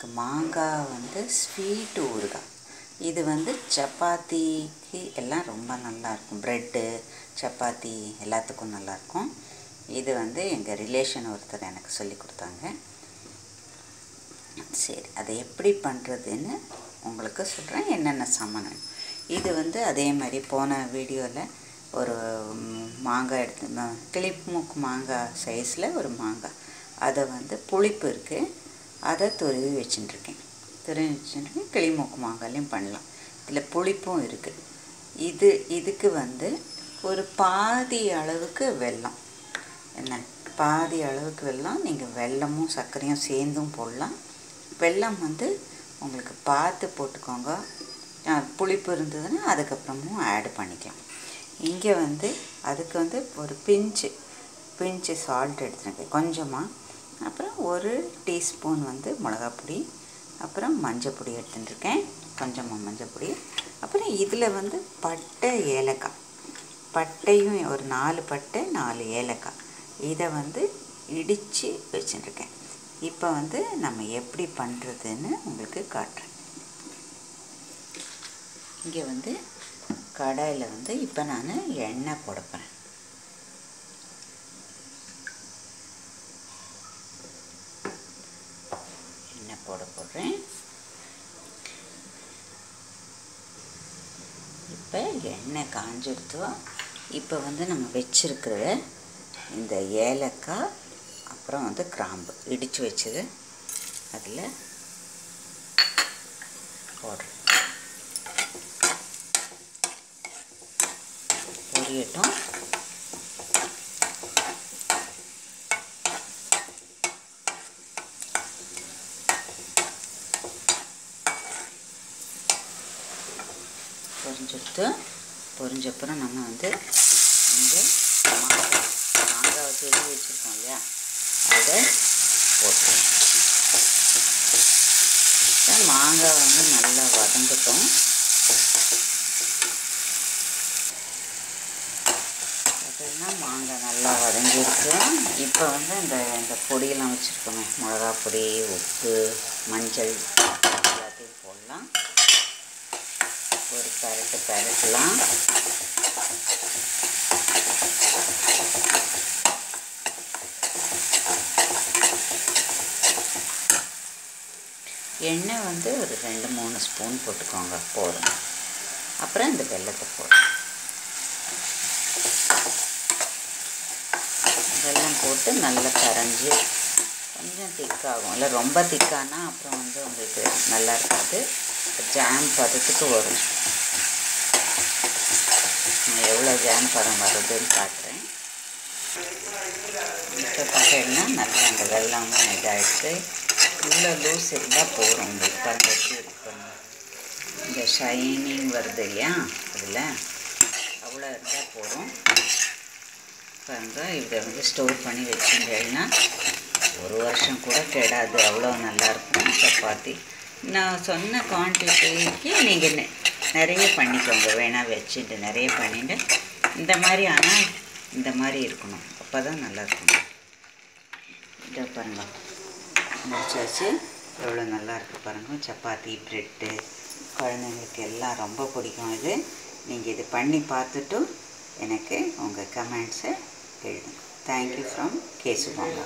உங்களுக்கு மாங்காய் வந்து ஸ்வீட் ஊறுகாய். இது வந்து சப்பாத்திக்கு எல்லாம் ரொம்ப நல்லாயிருக்கும் ப்ரெட்டு சப்பாத்தி எல்லாத்துக்கும் நல்லாயிருக்கும் இது வந்து எங்கள் ரிலேஷன் ஒருத்தர் எனக்கு சொல்லி கொடுத்தாங்க. சரி அதை எப்படி பண்ணுறதுன்னு உங்களுக்கு சொல்கிறேன் என்னென்ன சாமான் இது வந்து அதே மாதிரி போன வீடியோவில் ஒரு மாங்காய் எடுத்து கிளிப் மூக்கு மாங்காய் சைஸில் ஒரு மாங்காய் அதை வந்து புளிப்பு இருக்குது அதை துருவி வச்சுட்டுருக்கேன். துருவி வச்சுட்டுருக்கேன். கிளிமூக்கு மாங்காலையும் பண்ணலாம். இதில் புளிப்பும் இருக்குது இது இதுக்கு வந்து ஒரு பாதி அளவுக்கு வெல்லம். என்ன? பாதி அளவுக்கு வெல்லம். நீங்கள் வெல்லமும் சர்க்கரையும் சேர்ந்தும் போடலாம். வெல்லம் வந்து உங்களுக்கு பார்த்து போட்டுக்கோங்க. புளிப்பு இருந்ததுன்னா அதுக்கப்புறமும் ஆட் பண்ணிக்கலாம். இங்கே வந்து அதுக்கு வந்து ஒரு பிஞ்சு பிஞ்சு சால்ட் எடுத்துருக்கேன். கொஞ்சமாக அப்புறம் ஒரு டீஸ்பூன் வந்து மிளகாப்பொடி அப்புறம் மஞ்சள் பொடி எடுத்துட்டுருக்கேன். கொஞ்சமாக மஞ்சள் பொடி அப்புறம் இதில் வந்து பட்டை ஏலக்காய். பட்டையும் ஒரு நாலு பட்டை நாலு ஏலக்காய். இதை வந்து இடித்து வச்சுட்டுருக்கேன். இப்போ வந்து நம்ம எப்படி பண்ணுறதுன்னு உங்களுக்கு காட்டுறேன். இங்கே வந்து கடாயில் வந்து இப்போ நான் எண்ணெய் போடப்போகிறேன் எண்ணெய் போட போடுறேன் இப்போ எண்ணெய் காஞ்சிடுத்தோம் இப்போ வந்து நம்ம வச்சுருக்கிற இந்த ஏலக்காய் அப்புறம் வந்து கிராம்பு இடித்து வச்சது. அதில் போடுறேன். பொரியட்டும். பொரிஞ்சிடுத்து பொரிஞ்சப்புறம் நம்ம வந்து இந்த மாங்காய் மாங்காவை செடி வச்சுருக்கோம் இல்லையா? அதை போட்டுருவோம். மாங்காய் வந்து நல்லா வதங்கட்டும். பார்த்தீங்கன்னா மாங்காய் நல்லா வதங்கிருக்கு இப்போ வந்து இந்த இந்த பொடியெல்லாம் வச்சுருக்கோமே மிளகா பொடி உப்பு மஞ்சள் எல்லாத்தையும் போடலாம் ஒரு சேர்த்துக்கலாம் எண்ணெய் வந்து ஒரு ரெண்டு மூணு ஸ்பூன் போட்டுக்கோங்க போதும். அப்புறம் இந்த வெள்ளத்தை போடும் வெல்லம் போட்டு நல்லா கரைஞ்சி கொஞ்சம் திக்காகும். இல்லை ரொம்ப திக்கானா அப்புறம் வந்து உங்களுக்கு நல்லா இருக்காது. ஜாம் பதத்துக்கு வரும். நான் எவ்வளோ ஜாம் பதம் வருதுன்னு பார்க்குறேன். இப்போ பார்த்தீங்கன்னா நல்லா அந்த வெள்ளமும் இதாகிடுச்சு இவ்வளோ லூஸ் இருந்தால் போகிறோம் உங்களுக்கு பாருங்க எப்படி இந்த ஷைனிங் வருது இல்லையா? அதில். அவ்வளோ இருந்தால் போகிறோம் பாருங்க இதை வந்து ஸ்டோர் பண்ணி வச்சுட்டேன்னா ஒரு வருஷம் கூட கெடாது. அவ்வளோ நல்லாயிருக்கும் சப்பாத்தி. நான் சொன்ன குவான்டிட்டிக்கு நீங்கள் நிறைய பண்ணிக்கோங்க. வேணால் வச்சுட்டு நிறைய பண்ணிட்டு இந்த மாதிரி ஆனால் இந்த மாதிரி இருக்கணும். அப்போ தான் நல்லாயிருக்கும் இதை பாருங்கள் முடிச்சாச்சு. எவ்வளோ நல்லா இருக்கு பாருங்கள் சப்பாத்தி ப்ரெட்டு குழந்தைங்களுக்கு எல்லாம் ரொம்ப பிடிக்கும் இது. நீங்கள் இது பண்ணி பார்த்துட்டு எனக்கு உங்கள் கமெண்ட்ஸை எழுதுங்க. Thank you from கேசுபாங்க